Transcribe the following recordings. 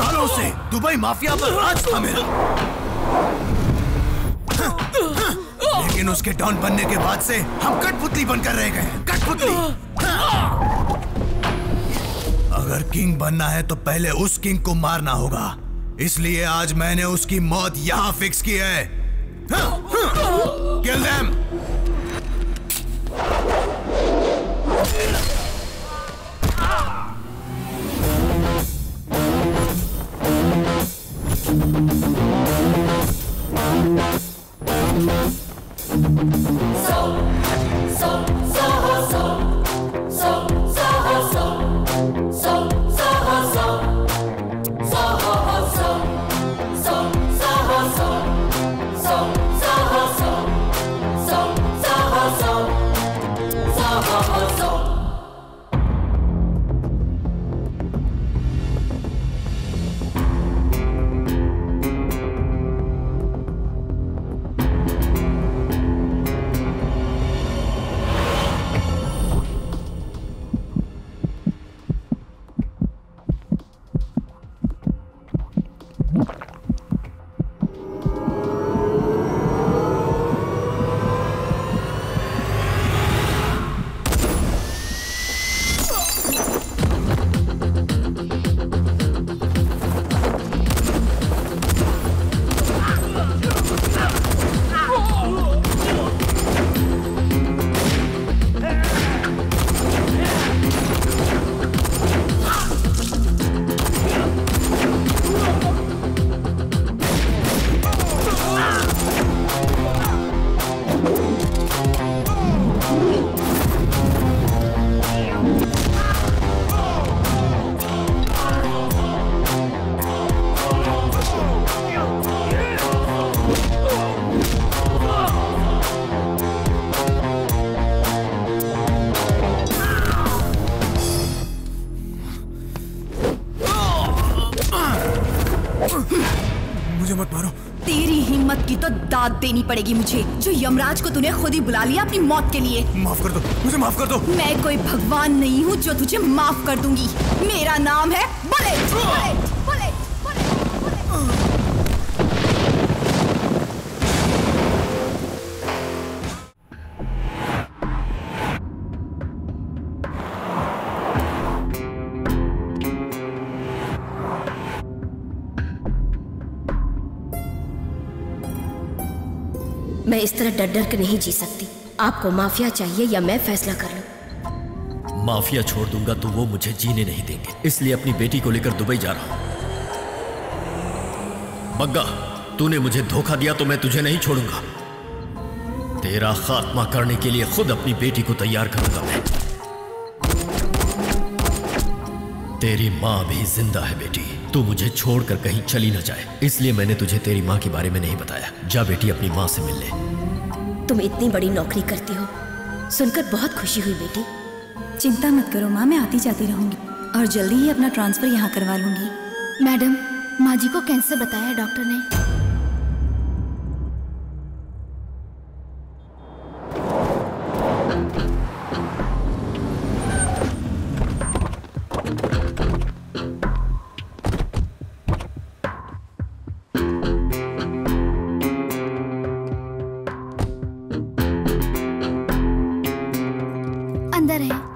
सालों से Dubai mafia पर राज था मेरा। लेकिन उसके डॉन बनने के बाद से हम कठपुतली बनकर रह गए हैं, कठपुतली। अगर किंग बनना है तो पहले उस किंग को मारना होगा। इसलिए आज मैंने उसकी मौत यहाँ फिक्स की है। किल देम दाद देनी पड़ेगी मुझे। जो यमराज को तूने खुद ही बुला लिया अपनी मौत के लिए। माफ़ कर दो मुझे माफ़ कर दो। मैं कोई भगवान नहीं हूँ जो तुझे माफ़ कर दूँगी। मेरा नाम है बुलेट। बुलेट बुलेट मैं इस तरह डर डर के नहीं जी सकती। आपको माफिया चाहिए या मैं फैसला कर लूँ? माफिया छोड़ दूँगा तो वो मुझे जीने नहीं देंगे। इसलिए अपनी बेटी को लेकर दुबई जा रहा हूँ। बग्गा, तूने मुझे धोखा दिया तो मैं तुझे नहीं छोड़ूँगा। तेरा खात्मा करने के लिए खुद अपनी बेटी को तैयार करूँगा मैं। तेरी माँ भी ज़िंदा है बेटी। तू मुझे छोड़कर कहीं चली ना जाए। इसलिए मैंने तुझे तेरी माँ के बारे में नहीं बताया। जा बेटी अपनी माँ से मिल ले। तुम इतनी बड़ी नौकरी करती हो। सुनकर बहुत खुशी हुई बेटी। चिंता मत करो माँ मैं आती जाती रहूँगी। और जल्दी ही अपना ट्रांसफ़र यहाँ करवा लूँगी। मैडम माँ जी को कैंसर बताया डॉक्टर ने? अंदर है।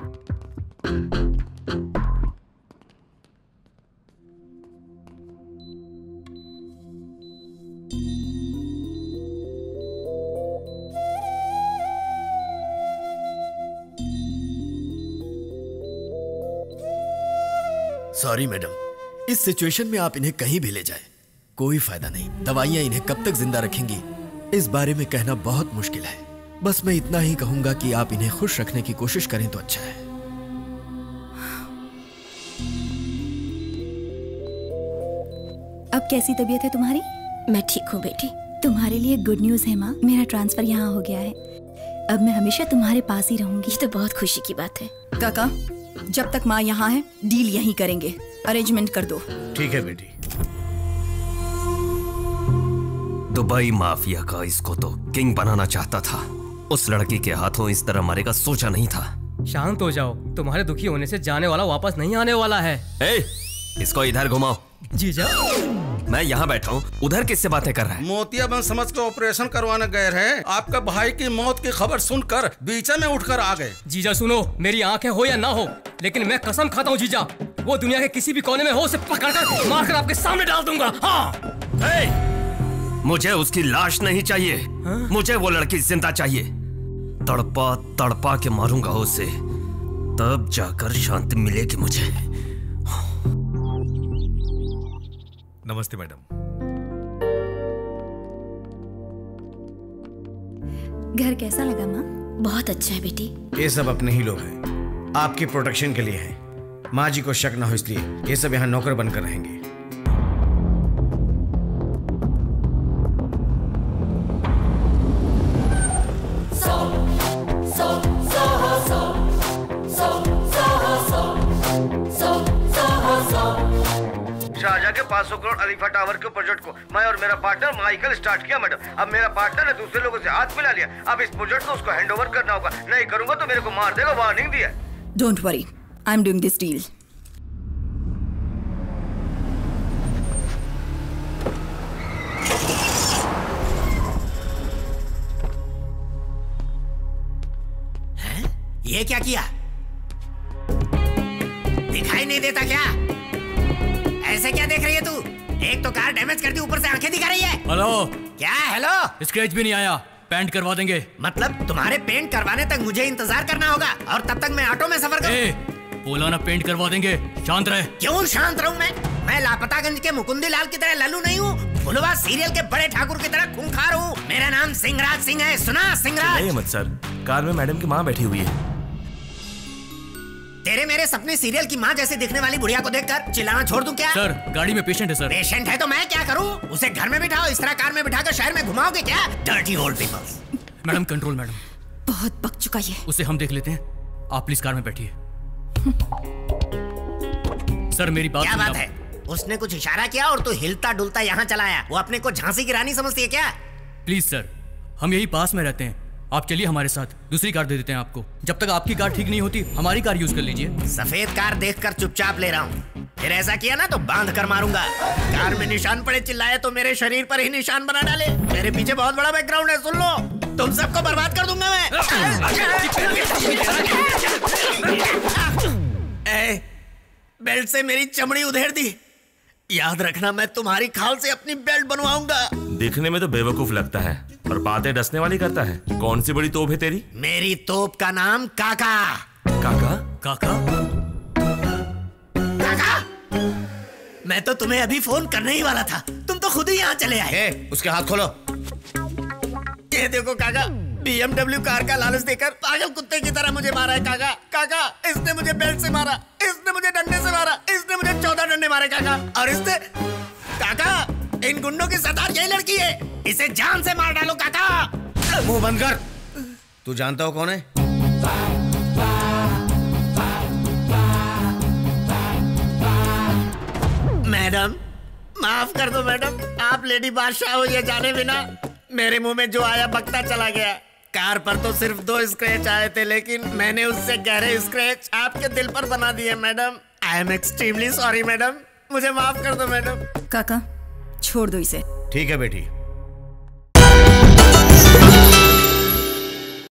सॉरी मैडम इस सिचुएशन में आप इन्हें कहीं भी ले जाए। कोई फ़ायदा नहीं। दवाइयाँ इन्हें कब तक ज़िंदा रखेंगी, इस बारे में कहना बहुत मुश्किल है। बस मैं इतना ही कहूँगा कि आप इन्हें खुश रखने की कोशिश करें तो अच्छा है। अब कैसी तबीयत है तुम्हारी? मैं ठीक हूँ बेटी। तुम्हारे लिए गुड न्यूज़ है माँ। मेरा ट्रांसफ़र यहाँ हो गया है। अब मैं हमेशा तुम्हारे पास ही रहूँगी। ये तो बहुत खुशी की बात है। काका जब तक माँ यहाँ है डील यहीं करेंगे। अरेंजमेंट कर दो। ठीक है बेटी। दुबई माफिया का इसको तो किंग बनाना चाहता था। उस लड़की के हाथों इस तरह मरेगा सोचा नहीं था। शांत हो जाओ। तुम्हारे दुखी होने से जाने वाला वापस नहीं आने वाला है। ए, इसको इधर घुमाओ। जीजा मैं यहाँ बैठा हूँ उधर किससे बातें कर रहा है? मोतिया बन समझ के ऑपरेशन करवाने गए रहे। आपके भाई की मौत की खबर सुनकर बीचे में उठकर आ गए। जीजा सुनो। मेरी आँखें हो या ना हो लेकिन मैं कसम खाता हूँ जीजा। वो दुनिया के किसी भी कोने में हो उसे पकड़कर मारकर आपके सामने डाल दूँगा। हाँ। हे! मुझे उसकी लाश नहीं चाहिए। हा? मुझे वो लड़की ज़िंदा चाहिए। तड़पा तड़पा के मारूँगा उसे। तब जाकर शांति मिलेगी मुझे। नमस्ते मैडम। घर कैसा लगा माँ? बहुत अच्छा है बेटी। ये सब अपने ही लोग हैं। आपकी प्रोटेक्शन के लिए हैं। माँ जी को शक ना हो इसलिए ये सब यहाँ नौकर बनकर रहेंगे। के 500 करोड़ अलीफा टावर के प्रोजेक्ट को मैं और मेरा पार्टनर माइकल स्टार्ट किया मैडम अब मेरा पार्टनर ने दूसरे लोगों से हाथ मिला लिया। अब इस प्रोजेक्ट को उसको हैंडओवर करना होगा। नहीं करूँगा तो मेरे को मार देगा वार्निंग दिया don't worry I am doing this deal ये क्या किया? दिखाई नहीं देता क्या? ऐसे क्या देख रही है तू? एक तो कार डैमेज कर दी ऊपर से आँखें दिखा रही है। हेलो। क्या? हेलो स्क्रेच भी नहीं आया। पेंट करवा देंगे। मतलब तुम्हारे पेंट करवाने तक मुझे इंतज़ार करना होगा और तब तक मैं ऑटो में सफ़र करूँ। बोला पेंट करवा देंगे। शांत रहे। क्यों शांत रहूँ मैं? मैं लापतागंज के मुकुंदी लाल की तरह लल्लू नहीं हूँ फुलवा सीरियल के बड़े ठाकुर की तरह खूंखार हूँ। मेरा नाम सिंहराज सिंह है सुना सिंहराज। मत सर कार में मैडम की माँ बैठी हुई है। मेरे सपने सीरियल की माँ जैसे दिखने वाली बुढ़िया को देखकर चिल्लाना छोड़ दूँ क्या? सर गाड़ी में पेशेंट है सर। पेशेंट है तो मैं क्या करूँ? उसे घर में बिठाओ इस तरह कार में बिठाकर शहर में घुमाओगे क्या? Dirty old peoples madam control madam. बहुत पक चुका ये। उसे हम देख लेते हैं। आप प्लीज़ कार में बैठिए। सर मेरी बात क्या बात है? उसने कुछ इशारा किया और तू हिलता डुलता यहाँ चलाया वो अपने को झांसी की रानी समझती है क्या? प्लीज़ सर हम यही पास में रहते हैं। आप चलिए हमारे साथ दूसरी कार दे देते हैं आपको। जब तक आपकी कार ठीक नहीं होती हमारी कार यूज़ कर लीजिए। सफ़ेद कार देखकर चुपचाप ले रहा हूँ। फिर ऐसा किया ना तो बाँध कर मारूँगा। कार में निशान पड़े चिल्लाए तो मेरे शरीर पर ही निशान बना डाले। मेरे पीछे बहुत बड़ा बैकग्राउंड है सुन लो। तुम सबको बर्बाद कर दूँगा मैं। ए, बेल्ट से मेरी चमड़ी उधेड़ दी। याद रखना मैं तुम्हारी खाल से अपनी बेल्ट बनवाऊँगा। दिखने में तो बेवकूफ़ लगता है और बातें डसने वाली करता है। कौन सी बड़ी तोप है तेरी? मेरी तोप का नाम काका। काका? काका? काका? मैं तो तुम्हें अभी फ़ोन करने ही वाला था। तुम तो खुद ही यहाँ चले आए। उसके हाथ खोलो। ये देखो काका बीएमडब्ल्यू कार का लालच देकर पागल कुत्ते की तरह मुझे मारा है काका। काका इसने मुझे बेल्ट से मारा। इसने मुझे डंडे से मारा इसने मुझे चौदह डंडे मारे काका। और इसने काका इन गुंडों की सरदार यही लड़की है। इसे जान से मार डालो काका। मुँह बंद कर। तू जानता हो कौन है? मैडम माफ़ कर दो मैडम। आप लेडी बादशाह हो ये जाने बिना मेरे मुँह में जो आया बकता चला गया। कार पर तो सिर्फ़ दो स्क्रैच आए थे लेकिन मैंने उससे गहरे स्क्रैच आपके दिल पर बना दिए madam. I am extremely sorry madam. मुझे माफ़ कर दो मैडम। काका छोड़ दो इसे। ठीक है बेटी।